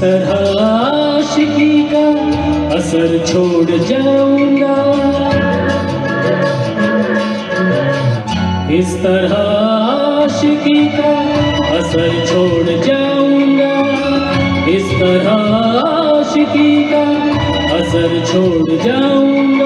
तरह आशिकी का असर छोड़ जाऊँगा। इस तरह आशिकी का असर छोड़ जाऊँगा। इस तरह आशिकी का असर छोड़ जाऊँगा।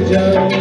छोड़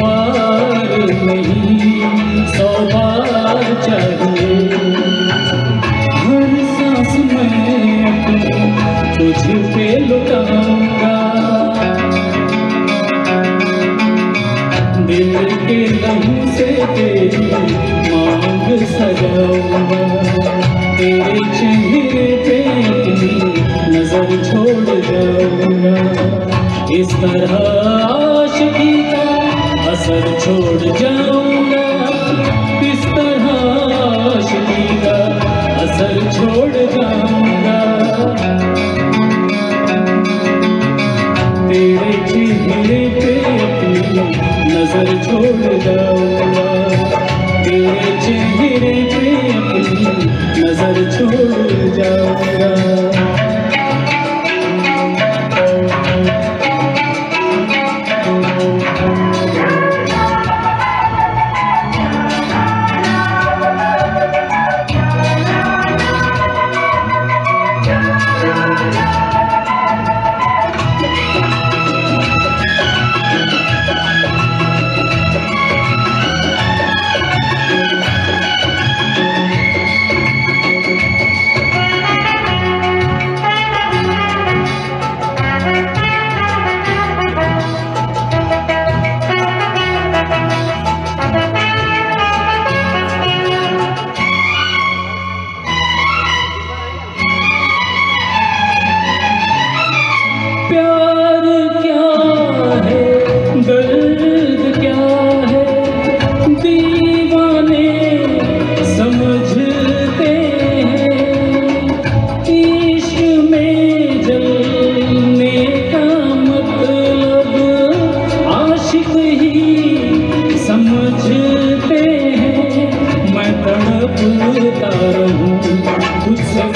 बार नहीं सौ बार चाहिए हर सांस में तुझ पे लुटाऊँगा। दिल के लहू से तेरी मांग सजाऊँगा। तेरे चेहरे पे नज़र छोड़ जाऊँगा। इस तरह असर छोड़ जाऊँगा। इस तरह आशिकी का असर छोड़ जाऊँगा। तेरे चेहरे पे अपनी नज़र छोड़ जाऊँगा। तेरे चेहरे पे अपनी नज़र छोड़ जाऊँगा।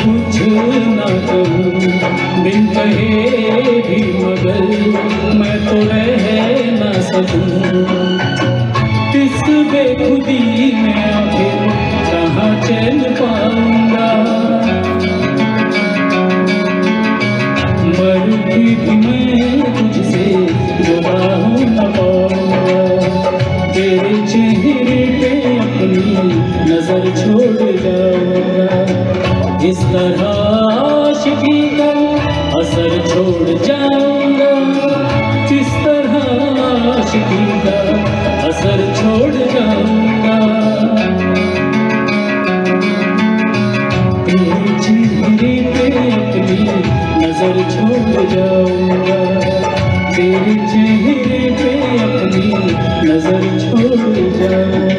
कुछ ना कहूँ दिन कहे भी मगर मैं तो रह ना सकूँ। इस बेखुदी में आखिर कहाँ चैन पाऊँगा? तेरे चेहरे पे नज़र छोड़ तरह आशिकी असर छोड़ जाऊँगा। किस तरह असर छोड़ जाऊँगा। चेहरे पे अपनी नज़र छोड़ जाऊँगा। तेरे चेहरे पे अपनी नज़र छोड़ जाऊँगा।